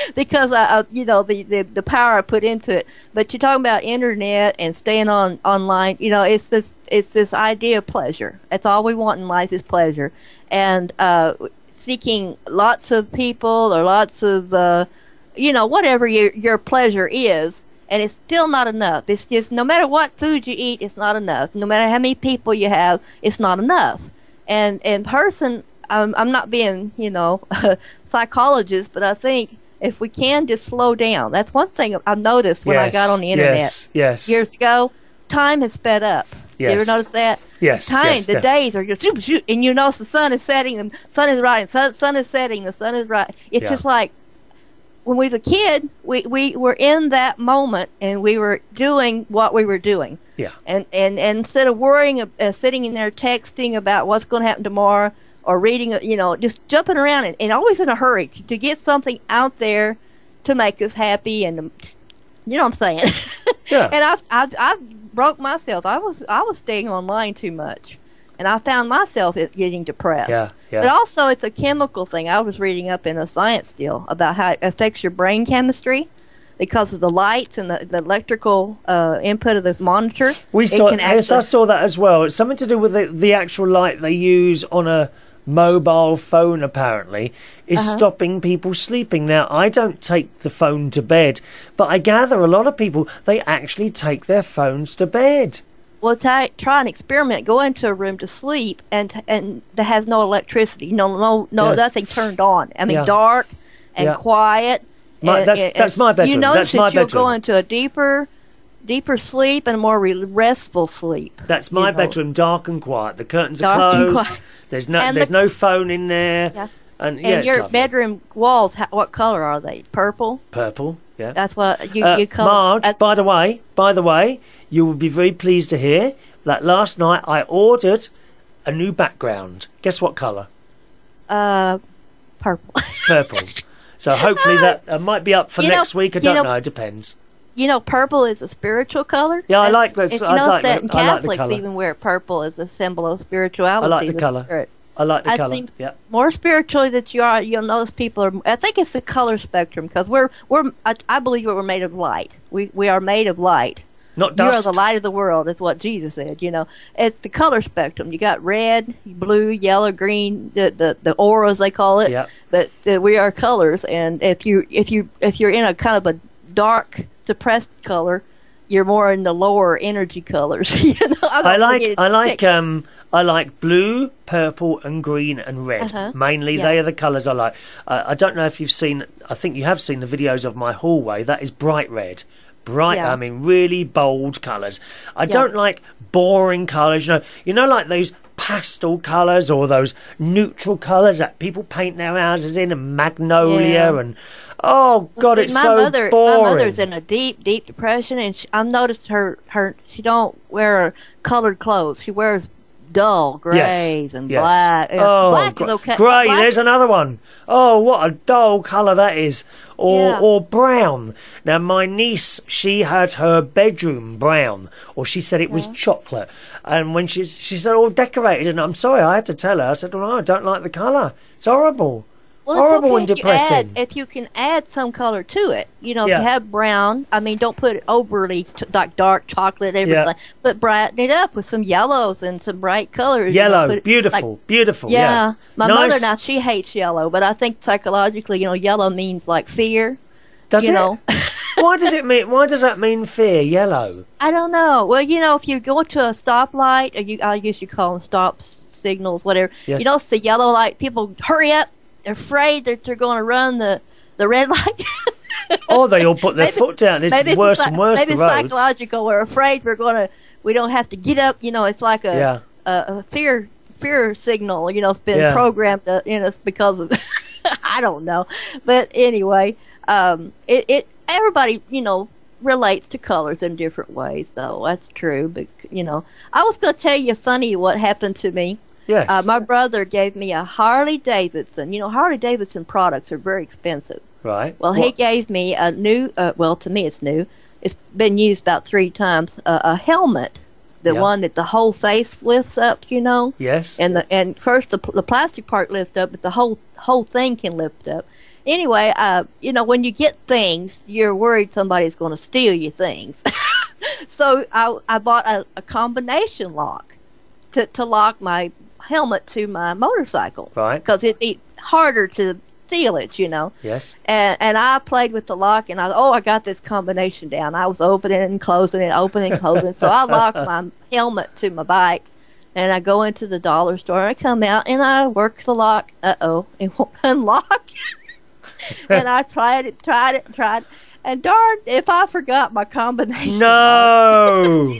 because I, I, you know the, the the power I put into it. But you're talking about internet and staying on online. You know, it's this it's this idea of pleasure. That's all we want in life is pleasure, and uh, seeking lots of people or lots of uh, you know whatever your your pleasure is. And it's still not enough. It's just no matter what food you eat, it's not enough. No matter how many people you have, it's not enough. And in person, I'm, I'm not being, you know, a psychologist, but I think if we can just slow down. That's one thing I've noticed when yes, I got on the internet yes, yes. years ago. Time has sped up. Yes. You ever notice that? Yes. Time, yes, the definitely. days are just shoot, shoot, and you notice the sun is setting, the sun is rising, sun, sun is setting, the sun is rising. It's yeah. just like when we were a kid, we, we were in that moment and we were doing what we were doing. Yeah. And and, and instead of worrying, uh, sitting in there texting about what's going to happen tomorrow, or reading, you know, just jumping around and, and always in a hurry to, get something out there to make us happy and, you know what I'm saying? Yeah. and I, I, I broke myself. I was, I was staying online too much. And I found myself getting depressed. Yeah, yeah. But also, it's a chemical thing. I was reading up in a science deal about how it affects your brain chemistry because of the lights and the, the electrical uh, input of the monitor. We saw, yes, I saw that as well. It's something to do with the, the actual light they use on a mobile phone apparently is Uh-huh. stopping people sleeping. Now, I don't take the phone to bed, but I gather a lot of people they actually take their phones to bed. Well, try, try an experiment. Go into a room to sleep, and and that has no electricity, no no no Yes. nothing turned on. I mean, Yeah. dark and Yeah. quiet. My- and- that's- and- that's my You bedroom. notice That's that my you'll bedroom. go into a deeper, deeper sleep and a more restful sleep. That's my know. bedroom, dark and quiet. The curtains are Dark and closed. There's no And there's the- no phone in there. Yeah. And, yeah, And your lovely. bedroom walls, how, what color are they? Purple. purple. Yeah. That's what you, Uh, you color. Marj, by the way, by the way, you will be very pleased to hear that last night I ordered a new background. Guess what colour? uh, purple. Purple. so hopefully that uh, might be up for You know- next week. I don't know- know. It depends. You know, purple is a spiritual color. Yeah, I That's- like that. If you I notice like that that. in like the Catholics, even wear purple as a symbol of spirituality. I like the colour. spirit. I like the I'd colour. Yeah. more spiritually that you are, you'll notice people are. I think it's the color spectrum because we're we're. I, I believe we're made of light. We we are made of light. Not You are the light of the world, is what Jesus said. You know, it's the color spectrum. You got red, blue, yellow, green, the the, the auras they call it. Yep. But uh, we are colors, and if you if you if you're in a kind of a dark, suppressed color, you're more in the lower energy colors. you know, I, I like I like thick. um I like blue, purple, and green and red. Uh-huh. Mainly, Yeah. they are the colours I like. Uh, I don't know if you've seen. I think you have seen the videos of my hallway. That is bright red. Bright. Yeah. I mean, really bold colours. I don't like boring colours. You know, you know, like those pastel colours or those neutral colours that people paint their houses in, and magnolia Yeah. and oh god, See, it's my so mother, boring. My mother's in a deep, deep depression, and she, I've noticed her. Her she don't wear colored clothes. She wears dull grays and yes. black. Oh, black gr- is okay. Grey, black- there's another one. Oh, what a dull colour that is. Or Yeah. or brown. Now my niece, she had her bedroom brown, or she said it was chocolate. And when she she said all decorated, and I'm sorry, I had to tell her. I said, well, I don't like the colour. It's horrible. Well, horrible it's and okay if you depressing. add- if you can add some color to it, you know, if Yeah. you have brown, I mean, don't put it overly t- like dark chocolate, everything, but brighten it up with some yellows and some bright colors. you know, Yellow, put beautiful, like- beautiful. Yeah, Yeah, my Nice. mother now she hates yellow, but I think psychologically, you know, yellow means like fear. Does you it? know. why does it mean? Why does that mean fear? Yellow. I don't know. Well, you know, if you go to a stoplight, or you, I guess you call them stop signals, whatever. Yes. You know, it's the yellow light. People hurry up. They're afraid that they're going to run the the red light. Or they all put their Maybe- foot down. It's maybe worse it's and worse. Maybe it's roads. psychological. We're afraid we're going to. We don't have to get up. You know, it's like a Yeah. a, a fear fear signal. You know, it's been Yeah. programmed in us because of I don't know, but anyway, um, it it everybody you know relates to colors in different ways though. That's true, but you know, I was going to tell you funny what happened to me. Yes. Uh, my brother gave me a Harley Davidson. You know, Harley Davidson products are very expensive. right. Well, he gave me a new. Uh, well, to me, it's new. It's been used about three times. Uh, a helmet, the Yeah. one that the whole face lifts up. You know, Yes. and the and first the the plastic part lifts up, but the whole whole thing can lift up. Anyway, uh, you know, when you get things, you're worried somebody's going to steal your things. so I I bought a, a combination lock to to lock my helmet to my motorcycle Right. because it'd be harder to steal it. You know Yes. and and I played with the lock, and I oh I got this combination down. I was opening and closing it, opening and closing. so I locked my helmet to my bike, and I go into the dollar store. and I come out and I work the lock. Uh oh, it won't unlock. and I tried it, tried it, tried, it, and darn if I forgot my combination. No.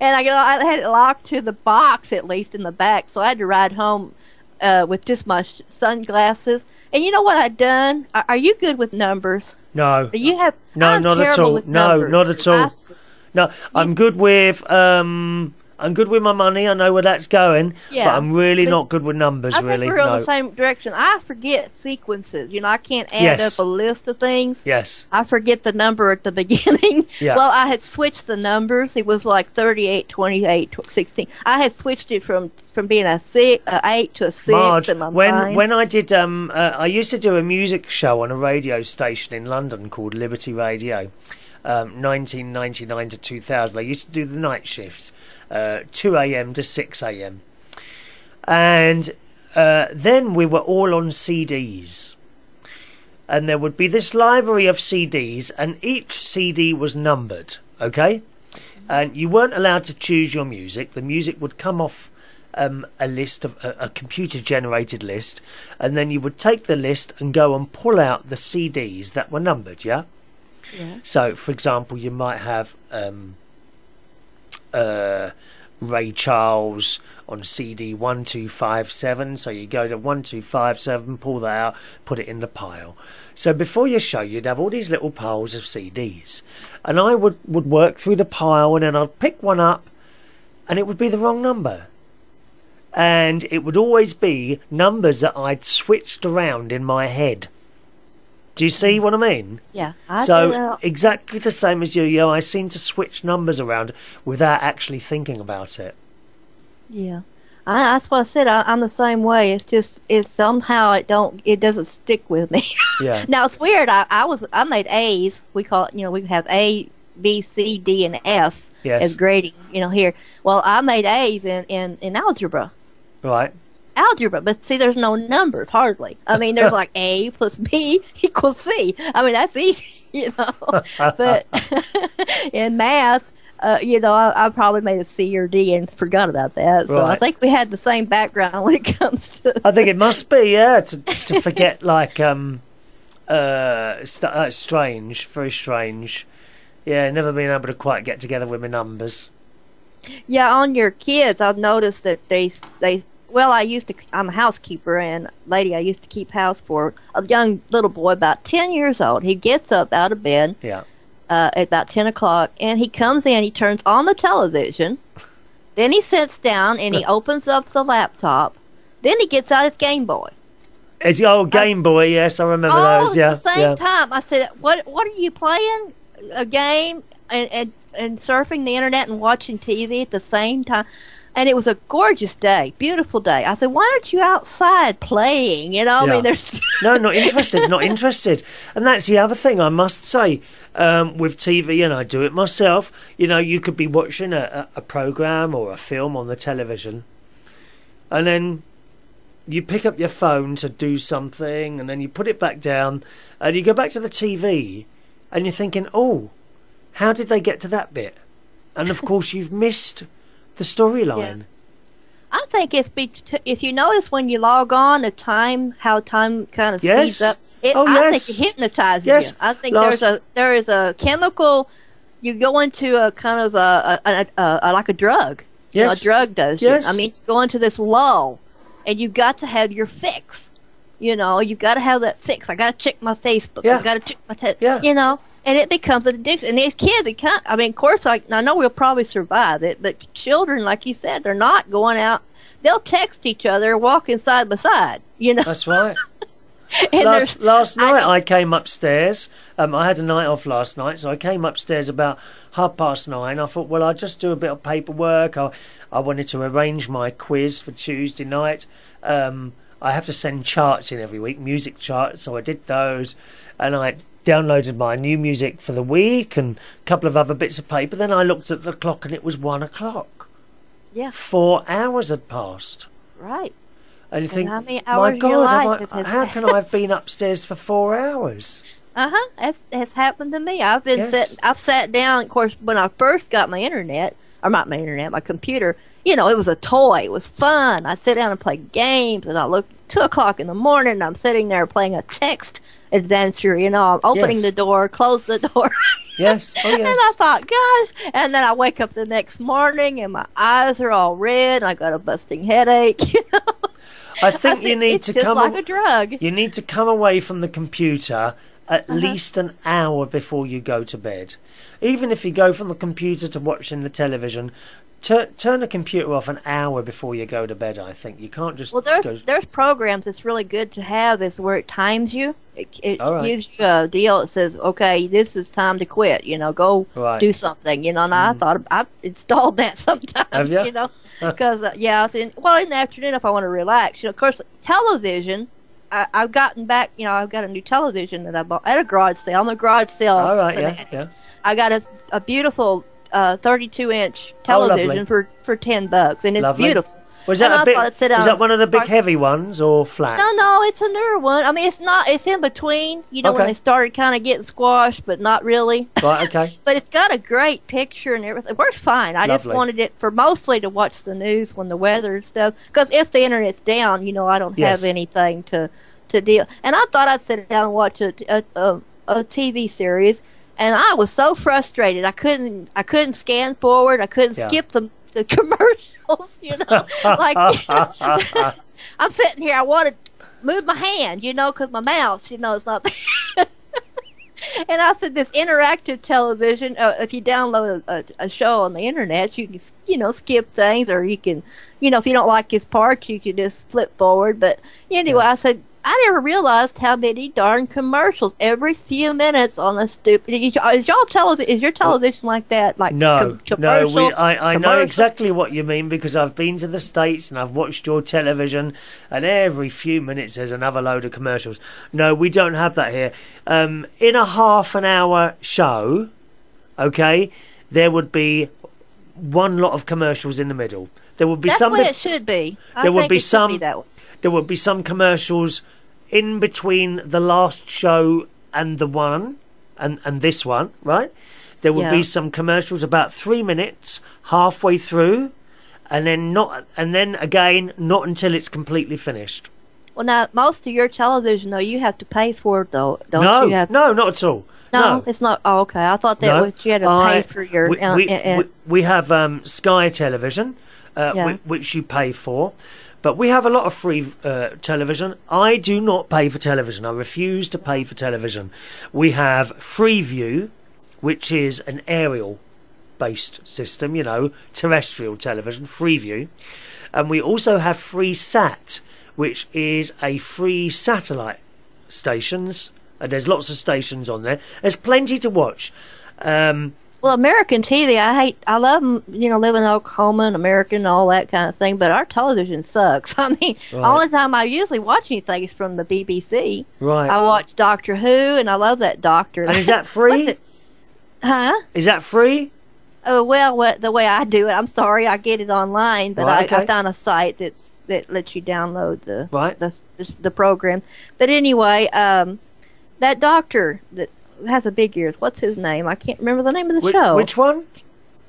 And I, you know, I had it locked to the box at least in the back, so I had to ride home uh, with just my sh- sunglasses. And you know what I'd done? Are, are you good with numbers? no. Do you have? No, I'm not at all. No, numbers. not at all. s- No, I'm good with um I'm good with my money. I know where that's going, but I'm really but not good with numbers. I think really, we're on no. the same direction. I forget sequences. You know, I can't add Yes. up a list of things. Yes. I forget the number at the beginning. Yeah. Well, I had switched the numbers. It was like 38, 28, 16. I had switched it from from being a six, a 8 to a 6 Marj, in my when mind. when I did um uh, I used to do a music show on a radio station in London called Liberty Radio. Um, 1999 to 2000. I used to do the night shift, uh, 2 a.m. to 6 a.m. And uh, then we were all on CDs. And there would be this library of CDs, and each CD was numbered, okay? And you weren't allowed to choose your music. The music would come off um, a list of a, a computer generated list, and then you would take the list and go and pull out the CDs that were numbered, yeah? So, for example, you might have um, uh, Ray Charles on CD 1257. So you go to 1257, pull that out, put it in the pile. So before your show, you'd have all these little piles of CDs. And I would, would work through the pile and then I'd pick one up and it would be the wrong number. And it would always be numbers that I'd switched around in my head. Do you see mm. what I mean? Yeah. I so exactly the same as you, yo. I seem to switch numbers around without actually thinking about it. Yeah, I, that's what I said. I, I'm the same way. It's just it's somehow it don't it doesn't stick with me. Yeah. now it's weird. I, I was I made A's. We call it you know we have A, B, C, D, and F Yes. as grading. You know here. Well, I made A's in in in algebra. Right. Algebra, but see, there's no numbers hardly. I mean, there's like A plus B equals C. I mean, that's easy, you know. but in math, uh, you know, I, I probably made a C or D and forgot about that. So I think we had the same background when it comes to. I think it must be, yeah, to to forget like um uh st- uh strange, very strange. Yeah, never been able to quite get together with my numbers. Yeah, on your kids, I've noticed that they they. Well, I used to. I'm a housekeeper, and lady, I used to keep house for a young little boy, about ten years old. He gets up out of bed Yeah. uh, at about ten o'clock, and he comes in. He turns on the television. Then he sits down and he opens up the laptop. Then he gets out his Game Boy. It's the old Game Boy, yes, I remember all those, yeah. at the same yeah. time. I said, "What? What are you playing? A game and, and and surfing the internet and watching TV at the same time?" And it was a gorgeous day, beautiful day. I said, "Why aren't you outside playing?" You know, I mean, there's No, not interested, not interested. And that's the other thing I must say um, with TV, and I do it myself. You know, you could be watching a, a, a program or a film on the television, and then you pick up your phone to do something, and then you put it back down, and you go back to the TV, and you're thinking, oh, how did they get to that bit? And of course, you've missed the storyline. I think it's be if you notice when you log on, the time how time kind of Yes. speeds up. It, Oh, I yes. think it hypnotizes Yes. you. I think Last- there's a there is a chemical. You go into a kind of a, a, a, a like a drug. You know, Yes. a drug does. Yes. You. I mean, you go into this lull, and you've got to have your fix. You know, you've got to have that fix. I got to check my Facebook. Yeah. I got to check my. Te- Yeah. You know, and it becomes an addiction. And these kids, it can't. I mean, of course, like I know we'll probably survive it, but children, like you said, they're not going out. They'll text each other walking side by side. You know, That's right. and last, last night don't- I, came upstairs. Um, I had a night off last night, so I came upstairs about half past nine. I thought, well, I'll just do a bit of paperwork. I, I wanted to arrange my quiz for Tuesday night. Um, I have to send charts in every week, music charts, so I did those, and I downloaded my new music for the week and a couple of other bits of paper. Then I looked at the clock, and it was one o'clock. Yeah. Four hours had passed. right. And you think, how my hours of your God, I- how can I have been upstairs for four hours? Uh huh. That's has happened to me. I've been Yes. sitting. I've sat down. Of course, when I first got my internet, or not my internet, my computer. You know, it was a toy. It was fun. I sit down and play games, and I look two o'clock in the morning. And I'm sitting there playing a text adventure. You know, I'm opening Yes. the door, close the door. Yes. Oh, And I thought, guys, and then I wake up the next morning and my eyes are all red. I got a busting headache. You know? I I think you need to come. like a drug. you need to come away from the computer at Uh-huh. least an hour before you go to bed. Even if you go from the computer to watching the television, turn the computer off an hour before you go to bed. I think you can't just. Well, there's go- there's programs that's really good to have is where it times you. It, it right. gives you a deal. It says, okay, this is time to quit. You know, go Right. do something. You know, and I thought I installed that sometimes. Have ya? You know, because uh, yeah, then, well in the afternoon if I want to relax. You know, of course, television. I, I've gotten back. You know, I've got a new television that I bought at a garage sale. I'm a garage sale. All right. Yeah. Yeah. I got a, a beautiful uh, 32 inch Oh, television for, for 10 bucks, and it's Lovely. beautiful. Was that a bit? Was that one of the big heavy ones or flat? No, no, it's a newer one. I mean, it's not. It's in between. You know, okay. when they started kind of getting squashed, but not really. Right. Okay. but it's got a great picture and everything. It works fine. I Lovely. just wanted it for mostly to watch the news when the weather and stuff. Because if the internet's down, you know, I don't yes. have anything to to deal. And I thought I'd sit down and watch a, a, a, a TV series and I was so frustrated. I couldn't I couldn't scan forward. I couldn't yeah. skip the the commercials. You know, like I'm sitting here. I want to move my hand. You know, because my mouse. You know, it's not. and I said this interactive television. Uh, if you download a, a, show on the internet, you can you know skip things, or you can you know if you don't like his part, you can just flip forward. But anyway, yeah. I said I never realized how many darn commercials every few minutes on a stupid. Is y'all television? Is your television like that? Like no, com- no. We, I, I know exactly what you mean because I've been to the states and I've watched your television, and every few minutes there's another load of commercials. No, we don't have that here. Um, in a half an hour show, okay, there would be one lot of commercials in the middle. There would be That's some. That's what it should be. I there would be some. Be there would be some commercials in between the last show and the one and and this one, right? There will yeah. be some commercials about three minutes halfway through, and then not, and then again not until it's completely finished. Well, now most of your television though you have to pay for it though, don't no, you? Have... No, not at all. No, no, it's not. Oh, okay. I thought that no, was, you had to I, pay for your. We, uh, we, uh, we, we, have um, Sky Television, uh, yeah. which, which you pay for. But we have a lot of free uh, television. I do not pay for television. I refuse to pay for television. We have Freeview, which is an aerial based system, you know, terrestrial television, Freeview. And we also have FreeSat, which is a free satellite stations. And there's lots of stations on there. There's plenty to watch. Um, well, American TV, I hate. I love you know living in Oklahoma and American and all that kind of thing, but our television sucks. I mean, right. only time I usually watch anything is from the BBC. Right. I watch Doctor Who, and I love that Doctor. And is that free? Huh? Is that free? Oh well, what, the way I do it, I'm sorry, I get it online, but right, I, okay. I, found a site that's that lets you download the right the the, the program. But anyway, um, that doctor that has a big ears. What's his name? I can't remember the name of the show. Which one?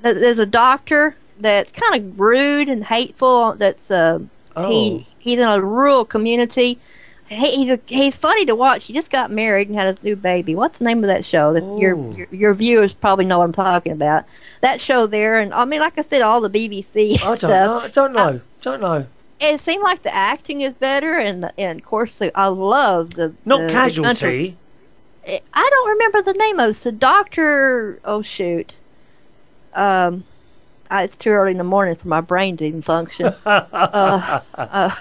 There's a doctor that's kind of rude and hateful. That's uh, oh. he he's in a rural community. He, he's a, he's funny to watch. He just got married and had his new baby. What's the name of that show? That your, your, your viewers probably know what I'm talking about. That show there, and I mean, like I said, all the BBC I don't stuff. Know, I don't know. I, don't know. It seemed like the acting is better, and and of course, I love the not the, casualty. The I don't remember the name of it. So Doctor, oh shoot, um, uh, it's too early in the morning for my brain to even function. uh, uh,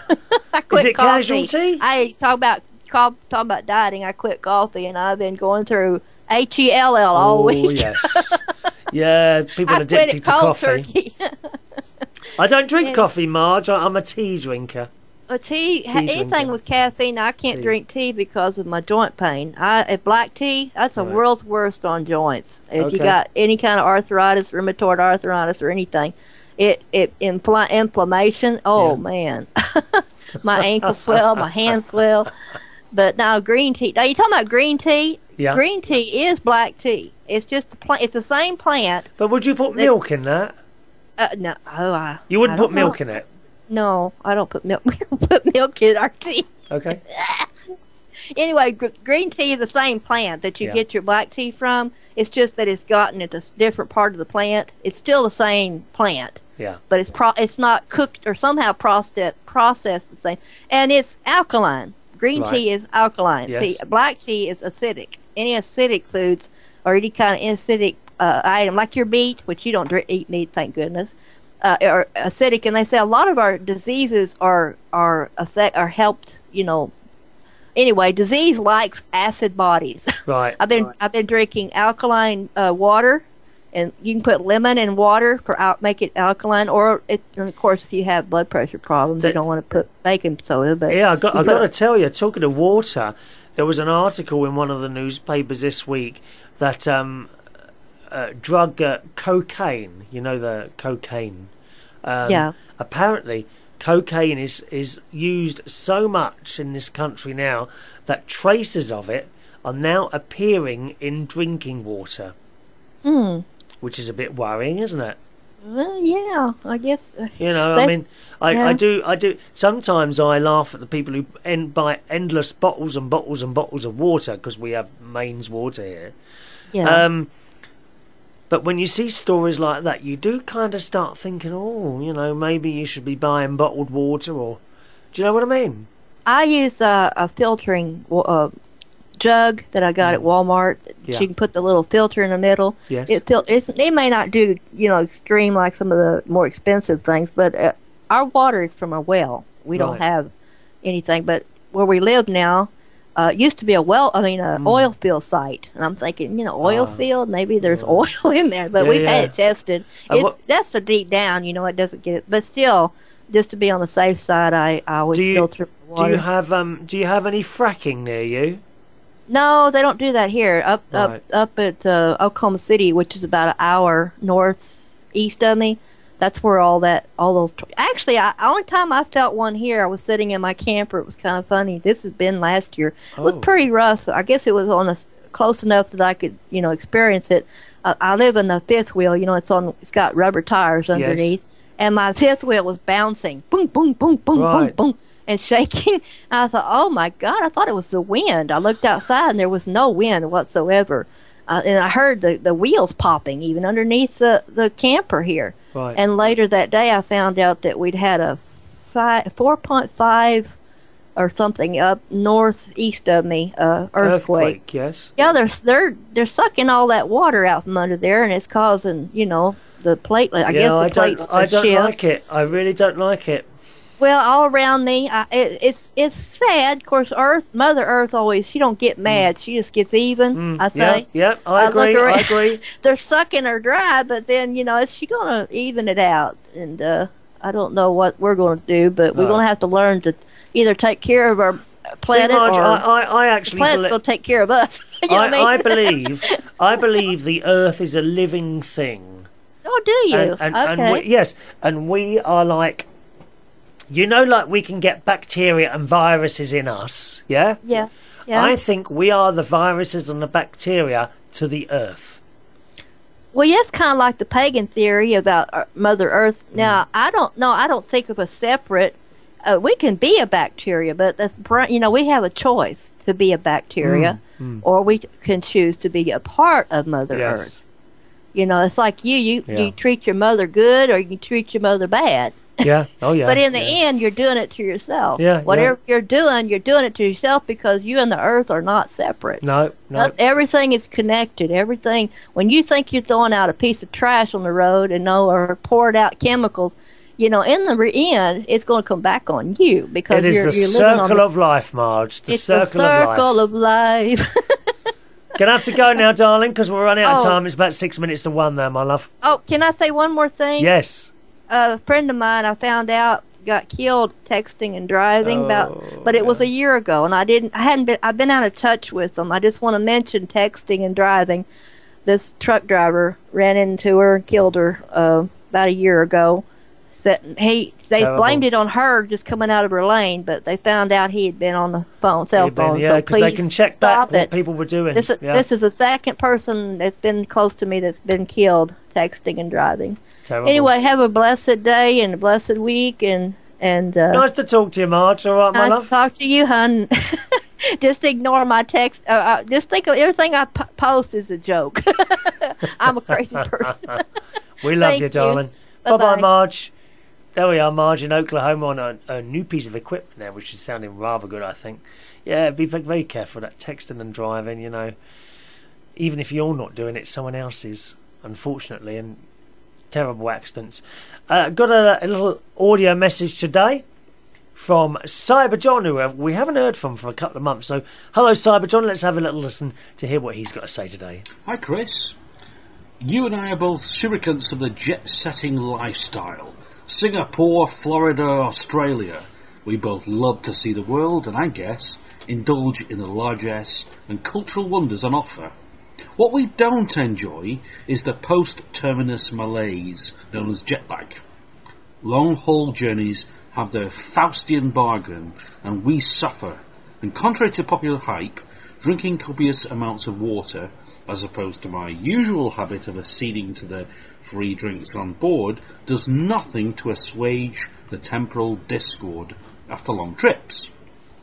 I quit Is it coffee. casualty? I talk about talk about dieting. I quit coffee, and I've been going through H E L L all oh, week. yes. Yeah, people are addicted to coffee. I don't drink and, coffee, Marj. I'm a tea drinker. A tea, anything with caffeine, I can't tea. drink tea because of my joint pain. I if black tea, that's the right. world's worst on joints. If okay. you got any kind of arthritis, rheumatoid arthritis, or anything, it it impl- inflammation. Oh yeah. man, my ankle swell, my hands swell. But now green tea. Now you talking about green tea? Yeah. Green tea is black tea. It's just the plant. It's the same plant. But would you put milk in that? Uh, no. Oh, I. You wouldn't I put milk know. in it. No, I don't put milk. We don't put milk in our tea. Okay. anyway, gr- green tea is the same plant that you yeah. get your black tea from. It's just that it's gotten into a different part of the plant. It's still the same plant. Yeah. But it's pro- it's not cooked or somehow processed processed the same, and it's alkaline. Green right. tea is alkaline. Yes. See, black tea is acidic. Any acidic foods or any kind of acidic uh, item, like your meat, which you don't eat meat, thank goodness uh, are acidic, and they say a lot of our diseases are are affect are helped. You know, anyway, disease likes acid bodies. Right. I've been right. I've been drinking alkaline uh, water, and you can put lemon in water for out make it alkaline. Or it, and of course, if you have blood pressure problems, you don't want to put baking soda. But yeah, I got I got to tell you, talking of water, there was an article in one of the newspapers this week that um, uh, drug uh, cocaine. You know the cocaine. Um, yeah. Apparently, cocaine is is used so much in this country now that traces of it are now appearing in drinking water. Hmm. Which is a bit worrying, isn't it? Well, yeah, I guess. You know, I mean, I, yeah. I do, I do. Sometimes I laugh at the people who end, buy endless bottles and bottles and bottles of water because we have mains water here. Yeah. Um, but when you see stories like that, you do kind of start thinking, oh, you know, maybe you should be buying bottled water, or do you know what I mean? I use uh, a filtering uh, jug that I got at mm. Walmart. Yeah. She can put the little filter in the middle. Yes. It fil- it's, it may not do you know extreme like some of the more expensive things, but uh, our water is from a well. We right. don't have anything, but where we live now, uh, used to be a well, I mean, an mm. oil field site, and I'm thinking, you know, oil uh, field, maybe there's yeah. oil in there, but yeah, we've yeah. had it tested. Uh, it's that's a deep down, you know, it doesn't get it, but still, just to be on the safe side, I, I always do you, filter water. Do you have um? Do you have any fracking near you? No, they don't do that here. Up right. up up at uh, Oklahoma City, which is about an hour northeast of me. That's where all that all those. Actually, I, only time I felt one here, I was sitting in my camper. It was kind of funny. This has been last year. It was oh. pretty rough. I guess it was on a close enough that I could, you know, experience it. Uh, I live in the fifth wheel. You know, it's on. It's got rubber tires underneath, yes. and my fifth wheel was bouncing. Boom, boom, boom, boom, right. boom, boom and shaking. And I thought, oh my God, I thought it was the wind. I looked outside and there was no wind whatsoever. Uh, and I heard the, the wheels popping even underneath the, the camper here. Right. And later that day, I found out that we'd had a 4.5 or something up northeast of me, uh, earthquake. earthquake. Yes. Yeah, they're they're they're sucking all that water out from under there, and it's causing you know the platelet. I yeah, guess the I plates. Don't, I don't shift. like it. I really don't like it. Well, all around me, I, it, it's it's sad. Of course, Earth, Mother Earth, always she don't get mm. mad. Mm. She just gets even. Mm. I say. Yep. yeah I, I agree. Around, I agree. they're sucking her dry, but then you know, is she gonna even it out? And uh, I don't know what we're going to do, but we're going to have to learn to either take care of our planet See, Marj, or I, I, actually the planet's going to take care of us. you know I, I, mean? I believe I believe the Earth is a living thing. Oh, do you? And, and, okay. And we, yes, and we are like you know, like we can get bacteria and viruses in us, yeah? Yeah. Yeah. I think we are the viruses and the bacteria to the earth. Well, yes, kind of like the pagan theory about uh, Mother Earth. Mm. Now, mm. I don't know. I don't think of a separate. Uh, we can be a bacteria, but that's you know we have a choice to be a bacteria, mm. Mm. or we can choose to be a part of Mother yes. Earth. You know, it's like you. You yeah. you treat your mother good, or you treat your mother bad. Yeah. Oh yeah. but in the yeah. end, you're doing it to yourself. Yeah. Whatever yeah. you're doing, you're doing it to yourself because you and the earth are not separate. No. No. Everything is connected. Everything. When you think you're throwing out a piece of trash on the road and know or poured out chemicals, you know, in the end, it's going to come back on you because it is you're, the you're circle living on of life, Marj. The it's circle, the circle of life. Of life. Gonna have to go now, darling, because we're running out oh. of time. It's about six minutes to one there, my love. Oh, can I say one more thing? Yes. A friend of mine, I found out got killed texting and driving oh, about but it was a year ago and I didn't I hadn't been I've been out of touch with them. I just want to mention texting and driving. This truck driver ran into her and killed her uh, about a year ago. Set, he they Terrible. blamed it on her just coming out of her lane, but they found out he had been on the phone, cell phone. yeah, because so they can check back what people were doing. This, yeah. this is the second person that's been close to me that's been killed texting and driving. Terrible. Anyway, have a blessed day and a blessed week, and and uh, nice to talk to you, Marj. All right, nice my love. to talk to you, hun. just ignore my text. Uh, uh, just think of everything I p- post is a joke. I'm a crazy person. we love you, darling. Bye bye, Marj. There we are, Marj in Oklahoma on a, a, new piece of equipment there, which is sounding rather good, I think. Yeah, be very careful that texting and driving, you know. Even if you're not doing it, someone else is, unfortunately, and terrible accidents. Uh, got a, a, little audio message today from Cyber John, who we haven't heard from for a couple of months. So, hello, Cyber John. Let's have a little listen to hear what he's got to say today. Hi, Chris. You and I are both surrogates of the jet setting lifestyle. Singapore, Florida, Australia. We both love to see the world and I guess indulge in the largesse and cultural wonders on offer. What we don't enjoy is the post-terminus malaise known as jet lag. Long haul journeys have their Faustian bargain and we suffer. And contrary to popular hype, drinking copious amounts of water, as opposed to my usual habit of acceding to the free drinks on board, does nothing to assuage the temporal discord after long trips.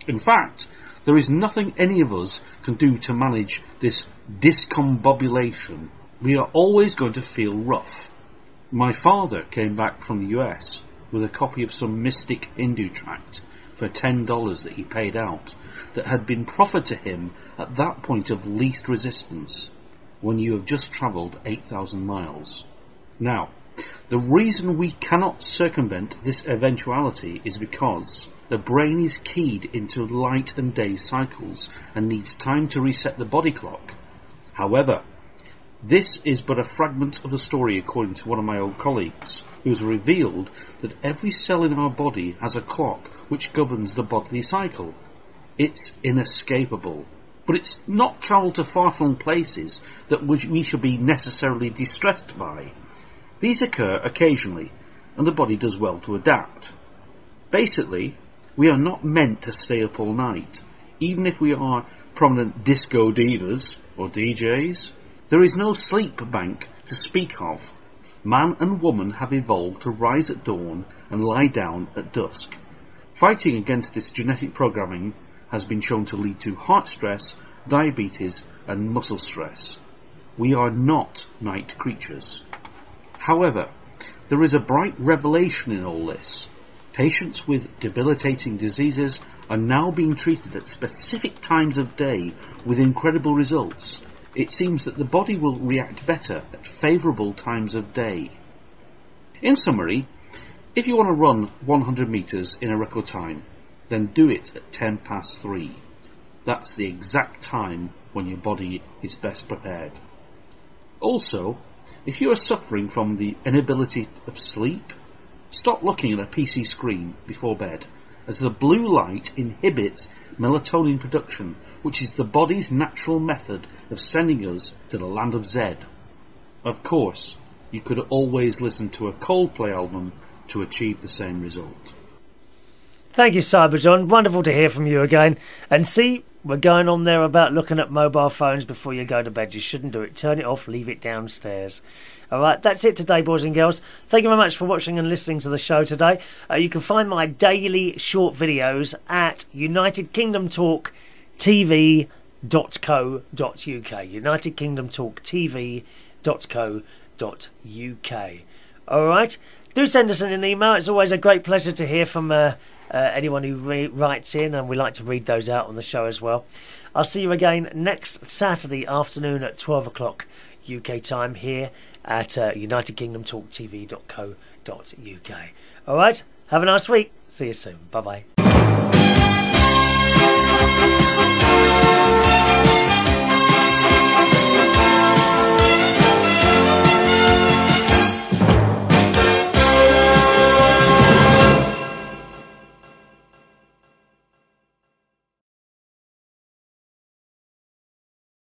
In fact, there is nothing any of us can do to manage this discombobulation. We are always going to feel rough. My father came back from the US with a copy of some mystic Hindu tract for $10 that he paid out that had been proffered to him at that point of least resistance when you have just travelled 8,000 miles. Now, the reason we cannot circumvent this eventuality is because the brain is keyed into light and day cycles and needs time to reset the body clock. However, this is but a fragment of the story according to one of my old colleagues, who has revealed that every cell in our body has a clock which governs the bodily cycle. It's inescapable. But it's not travel to far-flung places that we should be necessarily distressed by. These occur occasionally, and the body does well to adapt. Basically, we are not meant to stay up all night, even if we are prominent disco divas or DJs. There is no sleep bank to speak of. Man and woman have evolved to rise at dawn and lie down at dusk. Fighting against this genetic programming has been shown to lead to heart stress, diabetes, and muscle stress. We are not night creatures. However, there is a bright revelation in all this. Patients with debilitating diseases are now being treated at specific times of day with incredible results. It seems that the body will react better at favourable times of day. In summary, if you want to run 100 metres in a record time, then do it at 10 past 3. That's the exact time when your body is best prepared. Also, if you are suffering from the inability of sleep, stop looking at a PC screen before bed, as the blue light inhibits melatonin production, which is the body's natural method of sending us to the land of Zed. Of course, you could always listen to a Coldplay album to achieve the same result. Thank you, Cyber John. Wonderful to hear from you again. And see, we're going on there about looking at mobile phones before you go to bed. You shouldn't do it. Turn it off, leave it downstairs. All right, that's it today, boys and girls. Thank you very much for watching and listening to the show today. Uh, you can find my daily short videos at United Kingdom Talk TV.co.uk. United Kingdom Talk TV.co.uk. All right, do send us an email. It's always a great pleasure to hear from. Uh, uh, anyone who writes in, and we like to read those out on the show as well. I'll see you again next Saturday afternoon at 12 o'clock UK time here at uh, UnitedKingdomTalkTV.co.uk. All right, have a nice week. See you soon. Bye bye.